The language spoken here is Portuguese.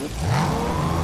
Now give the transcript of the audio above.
né?